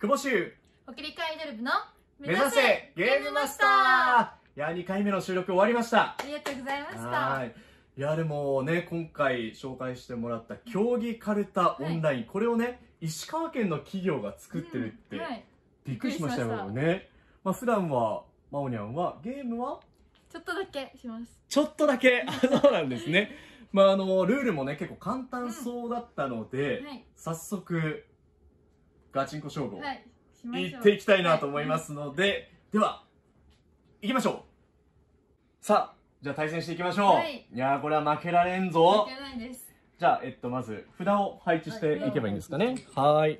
久保修北陸アイドル部の目指せゲームマスター。いや2回目の収録終わりました。ありがとうございました。はい。いやでもね今回紹介してもらった競技カルタオンライン、これをね石川県の企業が作ってるって、うん。はい、びっくりしましたよね。まあ普段はまおにゃんはゲームは？ちょっとだけします。ちょっとだけ。あ そうなんですね。まああのルールもね結構簡単そうだったので、はい。早速ガチンコ勝負をはい行っていきたいなと思いますので、では行きましょう。さあじゃあ対戦していきましょう、はい。いやーこれは負けられんはぞ。い負けないです。じゃあえっとまず札を配置してい。けばいいんですかね。はーい。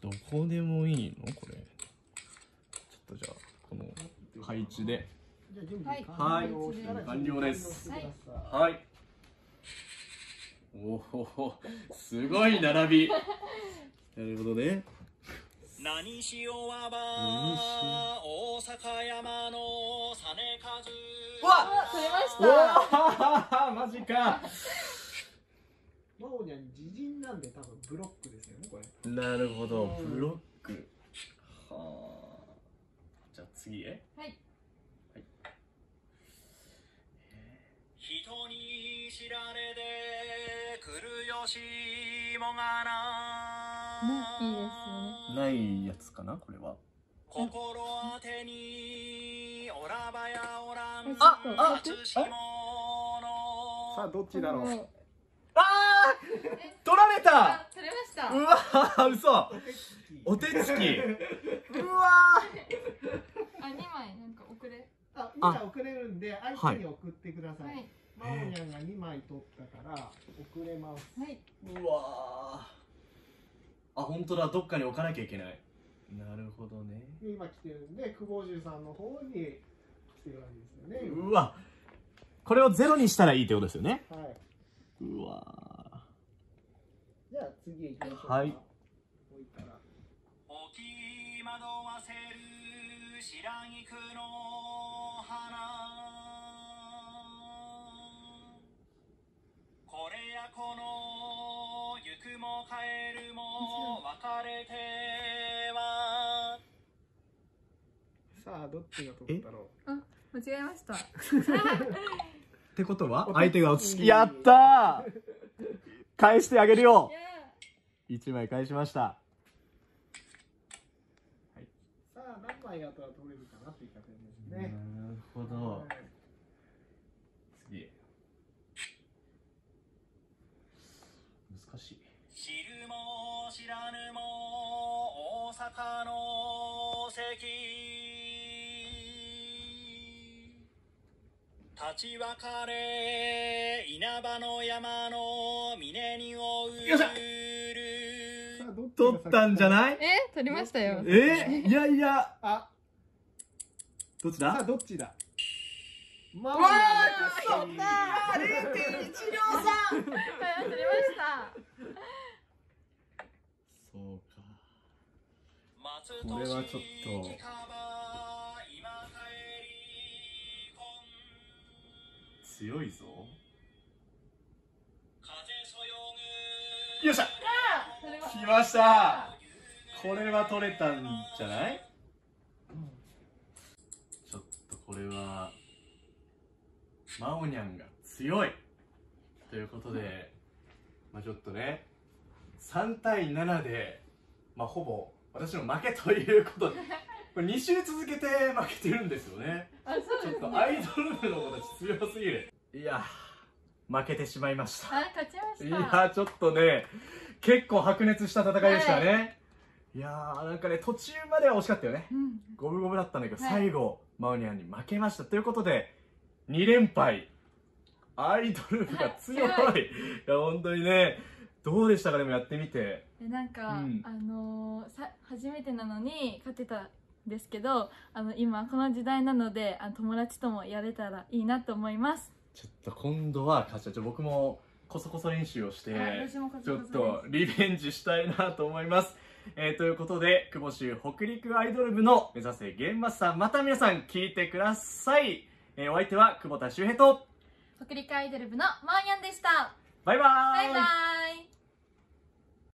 どこでもいいの？これ。ちょっとじゃあこの配置で。はい。備はい。完了です。はい。はいおおすごい並び。なるほどね。何しようはば大阪山の実数。うわあ取れましうわーマジか。マオニャン自陣なんで多分ブロックですよねこれ。なるほど。うん。ブロック。はあ。じゃあ次へ。はいな。ねいいですないやつかなこれは。心当てにおらばやおらん。ああ初しもさあのどっちだろうおあー取られたあ取れましたうわー嘘お手つきお手つきうわあ二枚なんか遅れあ2枚送れるんで相手に送ってください、はいマオニャンが2枚取ったから送れます。はい。ーうわー。あ本当だ。どっかに置かなきゃいけない。なるほどね。で今来てるんで久保十さんの方に来てるわけですよね。うわ。これをゼロにしたらいいってことですよね。はい。うわじゃあ次へ行きましょうか。はい。置いたら。置き惑わせる白菊のも帰るも別れては。さあどっちが取ったろう間違えました。ってことは相手が落ち着きやったー！返してあげるよ。いや1枚返しました。さあ何枚あったら取れるかなっていう感じですなねるほど。次。難しい知るも知らぬも大阪の関。立ち別れ稲葉の山の峰に追う。取ったんじゃいない？え取りましたよ。えいやいや。あ。どっちさあだどっちだ？マオうわニャンの勝ちー。0.1秒差取りましたそうか。松これはちょっと。強いぞ。よっしゃ。来ました。これは取れたんじゃない？ちょっとこれはマオニャンが強い。ということで、まあ、ちょっとね3対7で、まあ、ほぼ私の負けということ。で これ2週続けて負けてるんですよね。あそうちょっですねとアイドル部の子たち強すぎる。いや負けてしまいました。あ勝ちまいした。やーちょっとね結構白熱した戦いでしたね、い、やーなんかね途中までは惜しかったよね。うん。五分五分だったんだけど、はい。最後マオニャンに負けました。ということで2連敗。アイドル部が強い。はい。いや本当にねどうでしたか？でもやってみて。でなんか、うん。あのーさ初めてなのに勝てたんですけどあの今この時代なのであの友達ともやれたらいいなと思います。ちょっと今度は勝ちちょ僕もこそこそ練習をしてちょっとリベンジしたいなと思います。えーということで、久保州北陸アイドル部の目指せゲームマスター、また皆さん聞いてください。えーお相手は久保田修平と、北陸アイドル部のマーヤンでしたバイバーバイバイ